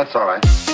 That's all right.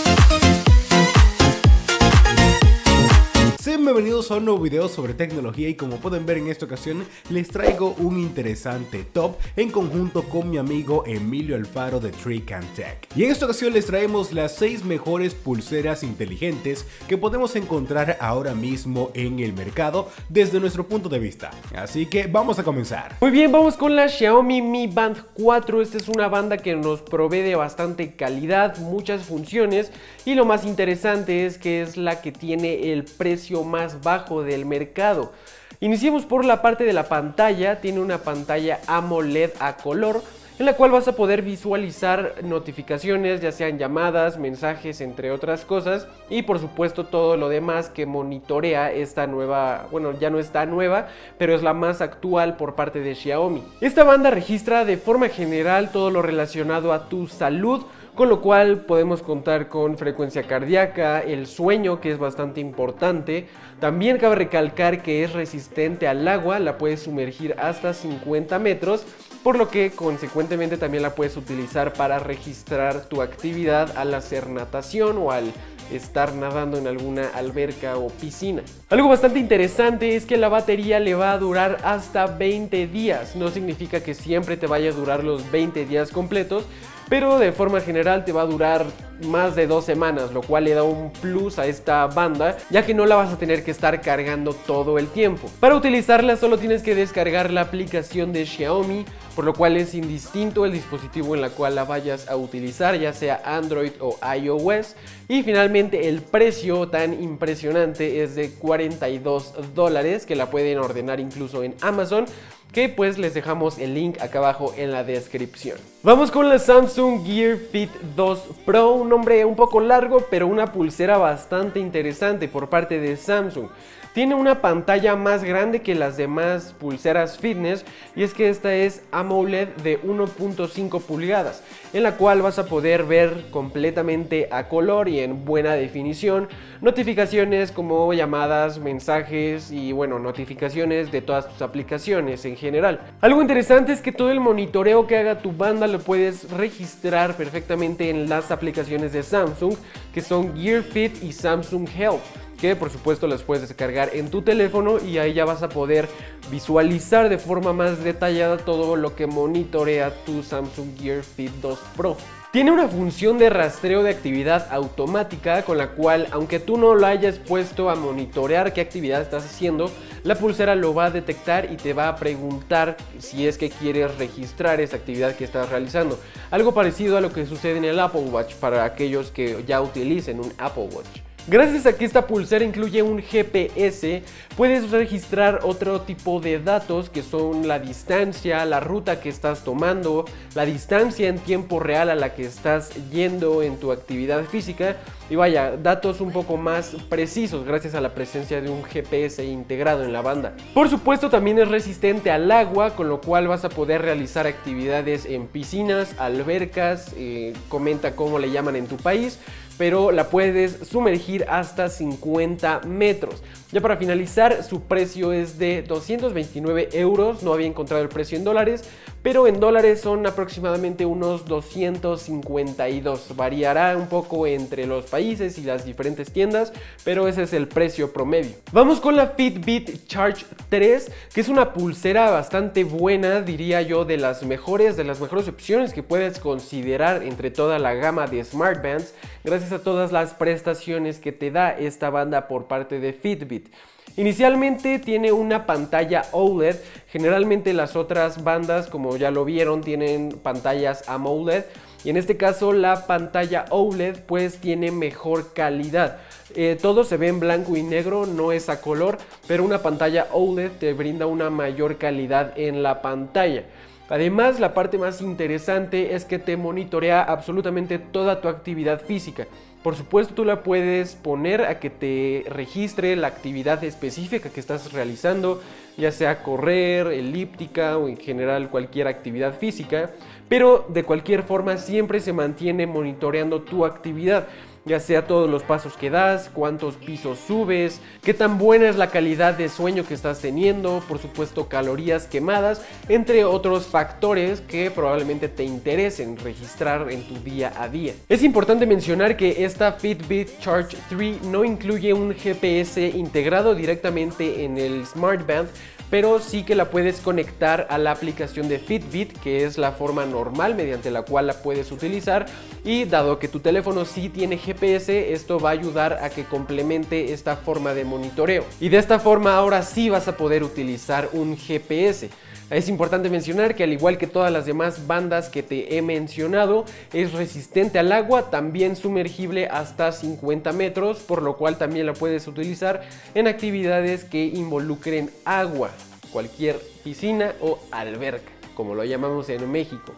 Bienvenidos a un nuevo video sobre tecnología y como pueden ver en esta ocasión les traigo un interesante top en conjunto con mi amigo Emilio Alfaro de Trick and Tech. Y en esta ocasión les traemos las 6 mejores pulseras inteligentes que podemos encontrar ahora mismo en el mercado desde nuestro punto de vista. Así que vamos a comenzar. Muy bien, vamos con la Xiaomi Mi Band 4. Esta es una banda que nos provee de bastante calidad, muchas funciones y lo más interesante es que es la que tiene el precio más bajo del mercado. Iniciemos por la parte de la pantalla, tiene una pantalla AMOLED a color en la cual vas a poder visualizar notificaciones, ya sean llamadas, mensajes, entre otras cosas, y por supuesto todo lo demás que monitorea esta nueva, bueno, ya no está nueva, pero es la más actual por parte de Xiaomi. Esta banda registra de forma general todo lo relacionado a tu salud, con lo cual podemos contar con frecuencia cardíaca, el sueño que es bastante importante. También cabe recalcar que es resistente al agua, la puedes sumergir hasta 50 metros, por lo que consecuentemente también la puedes utilizar para registrar tu actividad al hacer natación o al estar nadando en alguna alberca o piscina. Algo bastante interesante es que la batería le va a durar hasta 20 días. No significa que siempre te vaya a durar los 20 días completos, pero de forma general te va a durar más de dos semanas, lo cual le da un plus a esta banda, ya que no la vas a tener que estar cargando todo el tiempo. Para utilizarla solo tienes que descargar la aplicación de Xiaomi, por lo cual es indistinto el dispositivo en la cual la vayas a utilizar, ya sea Android o iOS. Y finalmente el precio tan impresionante es de 42 dólares, que la pueden ordenar incluso en Amazon que pues les dejamos el link acá abajo en la descripción. Vamos con la Samsung Gear Fit 2 Pro, un nombre un poco largo pero una pulsera bastante interesante por parte de Samsung. Tiene una pantalla más grande que las demás pulseras fitness y es que esta es AMOLED de 1.5 pulgadas en la cual vas a poder ver completamente a color y en buena definición notificaciones como llamadas, mensajes y bueno, notificaciones de todas tus aplicaciones en general. Algo interesante es que todo el monitoreo que haga tu banda lo puedes registrar perfectamente en las aplicaciones de Samsung que son Gear Fit y Samsung Health que por supuesto las puedes descargar en tu teléfono y ahí ya vas a poder visualizar de forma más detallada todo lo que monitorea tu Samsung Gear Fit 2 Pro. Tiene una función de rastreo de actividad automática con la cual, aunque tú no lo hayas puesto a monitorear qué actividad estás haciendo, la pulsera lo va a detectar y te va a preguntar si es que quieres registrar esa actividad que estás realizando. Algo parecido a lo que sucede en el Apple Watch para aquellos que ya utilicen un Apple Watch. Gracias a que esta pulsera incluye un GPS, puedes registrar otro tipo de datos que son la distancia, la ruta que estás tomando, la distancia en tiempo real a la que estás yendo en tu actividad física y vaya, datos un poco más precisos gracias a la presencia de un GPS integrado en la banda. Por supuesto también es resistente al agua, con lo cual vas a poder realizar actividades en piscinas, albercas, eh, comenta cómo le llaman en tu país, pero la puedes sumergir hasta 50 metros. Ya para finalizar, su precio es de 229 euros, no había encontrado el precio en dólares, pero en dólares son aproximadamente unos 252. Variará un poco entre los países y las diferentes tiendas, pero ese es el precio promedio. Vamos con la Fitbit Charge 3, que es una pulsera bastante buena, diría yo, de las mejores, de las mejores opciones que puedes considerar entre toda la gama de smartbands, gracias a todas las prestaciones que te da esta banda por parte de Fitbit. Inicialmente tiene una pantalla OLED, generalmente las otras bandas como ya lo vieron tienen pantallas AMOLED y en este caso la pantalla OLED pues tiene mejor calidad. Eh, todo se ve en blanco y negro, no es a color, pero una pantalla OLED te brinda una mayor calidad en la pantalla. Además, la parte más interesante es que te monitorea absolutamente toda tu actividad física. Por supuesto, tú la puedes poner a que te registre la actividad específica que estás realizando, ya sea correr, elíptica o en general cualquier actividad física. pero de cualquier forma siempre se mantiene monitoreando tu actividad ya sea todos los pasos que das, cuántos pisos subes, qué tan buena es la calidad de sueño que estás teniendo, por supuesto calorías quemadas, entre otros factores que probablemente te interesen registrar en tu día a día. Es importante mencionar que esta Fitbit Charge 3 no incluye un GPS integrado directamente en el Smartband, pero sí que la puedes conectar a la aplicación de Fitbit, que es la forma normal mediante la cual la puedes utilizar. Y dado que tu teléfono sí tiene GPS, esto va a ayudar a que complemente esta forma de monitoreo. Y de esta forma ahora sí vas a poder utilizar un GPS. Es importante mencionar que al igual que todas las demás bandas que te he mencionado, es resistente al agua, también sumergible hasta 50 metros, por lo cual también la puedes utilizar en actividades que involucren agua, cualquier piscina o alberca, como lo llamamos en México.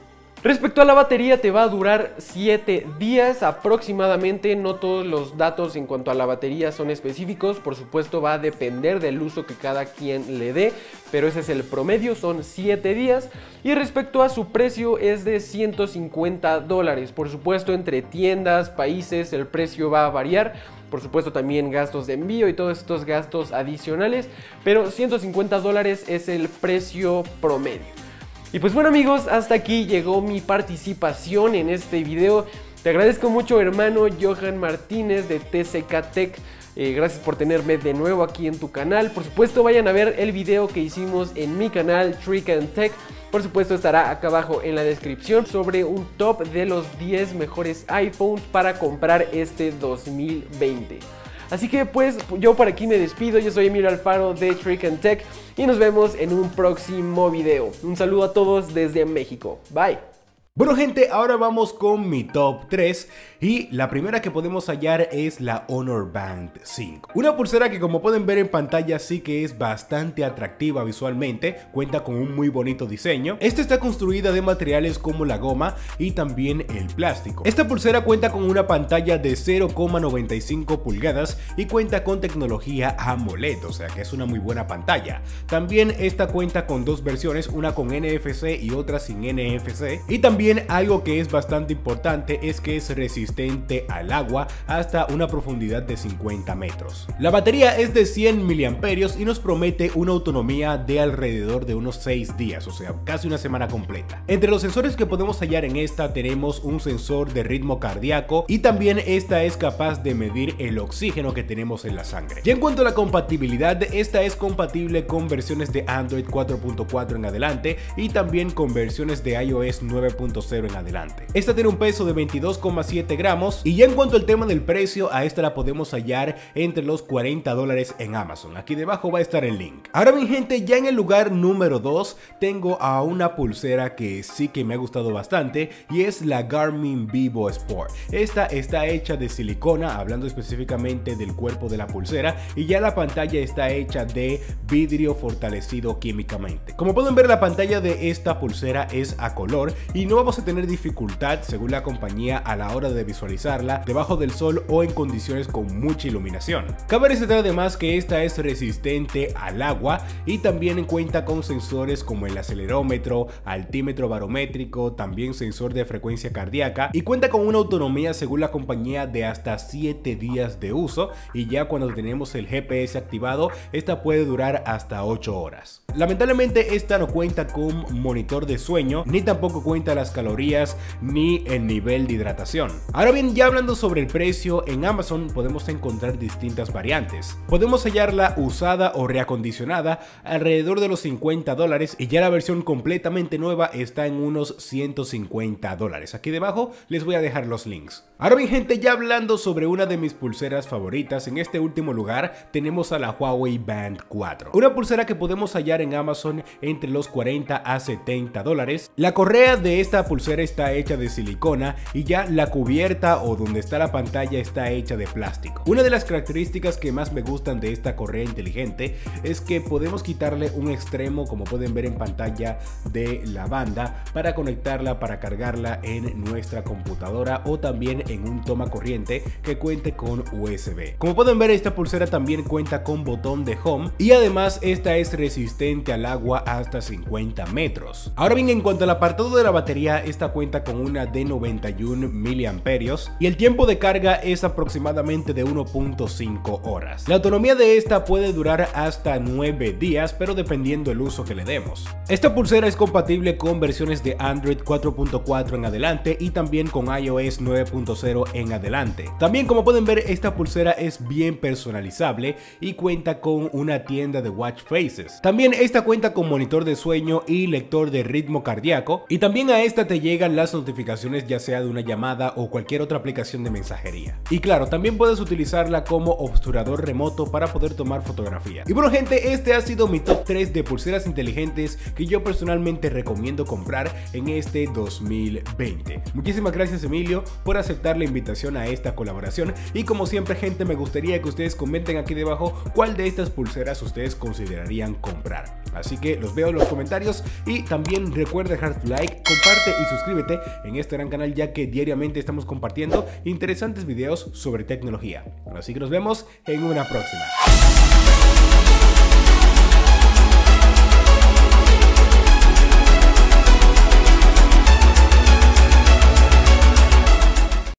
Respecto a la batería te va a durar 7 días aproximadamente, no todos los datos en cuanto a la batería son específicos, por supuesto va a depender del uso que cada quien le dé, pero ese es el promedio, son 7 días. Y respecto a su precio es de 150 dólares, por supuesto entre tiendas, países el precio va a variar, por supuesto también gastos de envío y todos estos gastos adicionales, pero 150 dólares es el precio promedio. Y pues bueno amigos, hasta aquí llegó mi participación en este video. Te agradezco mucho hermano Johan Martínez de TCK Tech. Eh, gracias por tenerme de nuevo aquí en tu canal. Por supuesto vayan a ver el video que hicimos en mi canal Trick and Tech. Por supuesto estará acá abajo en la descripción sobre un top de los 10 mejores iPhones para comprar este 2020. Así que pues yo por aquí me despido, yo soy Emilio Alfaro de Trick and Tech y nos vemos en un próximo video. Un saludo a todos desde México. Bye. Bueno gente, ahora vamos con mi top 3 y la primera que podemos hallar es la Honor Band 5. Una pulsera que como pueden ver en pantalla sí que es bastante atractiva visualmente, cuenta con un muy bonito diseño. Esta está construida de materiales como la goma y también el plástico. Esta pulsera cuenta con una pantalla de 0,95 pulgadas y cuenta con tecnología AMOLED, o sea que es una muy buena pantalla. También esta cuenta con dos versiones, una con NFC y otra sin NFC y también algo que es bastante importante es que es resistente al agua hasta una profundidad de 50 metros. La batería es de 100 mAh y nos promete una autonomía de alrededor de unos 6 días, o sea, casi una semana completa. Entre los sensores que podemos hallar en esta tenemos un sensor de ritmo cardíaco y también esta es capaz de medir el oxígeno que tenemos en la sangre. Y en cuanto a la compatibilidad, esta es compatible con versiones de Android 4.4 en adelante y también con versiones de iOS 9.0 en adelante. Esta tiene un peso de 22,7 gramos y ya en cuanto al tema del precio, a esta la podemos hallar entre los 40 dólares en Amazon. Aquí debajo va a estar el link. Ahora mi gente, ya en el lugar número 2 tengo a una pulsera que sí que me ha gustado bastante y es la Garmin Vivo Sport. Esta está hecha de silicona, hablando específicamente del cuerpo de la pulsera y ya la pantalla está hecha de vidrio fortalecido químicamente. Como pueden ver la pantalla de esta pulsera es a color y no vamos a tener dificultad según la compañía a la hora de visualizarla debajo del sol o en condiciones con mucha iluminación. Cabe resaltar además que esta es resistente al agua y también cuenta con sensores como el acelerómetro, altímetro barométrico, también sensor de frecuencia cardíaca y cuenta con una autonomía según la compañía de hasta 7 días de uso y ya cuando tenemos el GPS activado esta puede durar hasta 8 horas. Lamentablemente esta no cuenta con monitor de sueño ni tampoco cuenta las calorías ni el nivel de hidratación. Ahora bien, ya hablando sobre el precio, en Amazon podemos encontrar distintas variantes. Podemos hallarla usada o reacondicionada alrededor de los 50 dólares y ya la versión completamente nueva está en unos 150 dólares. Aquí debajo les voy a dejar los links. Ahora bien gente, ya hablando sobre una de mis pulseras favoritas, en este último lugar tenemos a la Huawei Band 4. Una pulsera que podemos hallar en Amazon entre los 40 a 70 dólares. La correa de esta pulsera está hecha de silicona y ya la cubierta o donde está la pantalla está hecha de plástico. Una de las características que más me gustan de esta correa inteligente es que podemos quitarle un extremo como pueden ver en pantalla de la banda para conectarla para cargarla en nuestra computadora o también en un toma corriente que cuente con USB. Como pueden ver esta pulsera también cuenta con botón de home y además esta es resistente al agua hasta 50 metros. Ahora bien en cuanto al apartado de la batería esta cuenta con una de 91 miliamperios y el tiempo de carga es aproximadamente de 1.5 horas. La autonomía de esta puede durar hasta 9 días, pero dependiendo el uso que le demos. Esta pulsera es compatible con versiones de Android 4.4 en adelante y también con iOS 9.0 en adelante. También como pueden ver esta pulsera es bien personalizable y cuenta con una tienda de watch faces. También esta cuenta con monitor de sueño y lector de ritmo cardíaco y también a esta te llegan las notificaciones ya sea de una llamada o cualquier otra aplicación de mensajería. Y claro, también puedes utilizarla como obturador remoto para poder tomar fotografía. Y bueno gente, este ha sido mi top 3 de pulseras inteligentes que yo personalmente recomiendo comprar en este 2020. Muchísimas gracias Emilio por aceptar la invitación a esta colaboración y como siempre gente me gustaría que ustedes comenten aquí debajo cuál de estas pulseras ustedes considerarían comprar. Así que los veo en los comentarios y también recuerda dejar tu like, y suscríbete en este gran canal ya que diariamente estamos compartiendo interesantes videos sobre tecnología. Así que nos vemos en una próxima.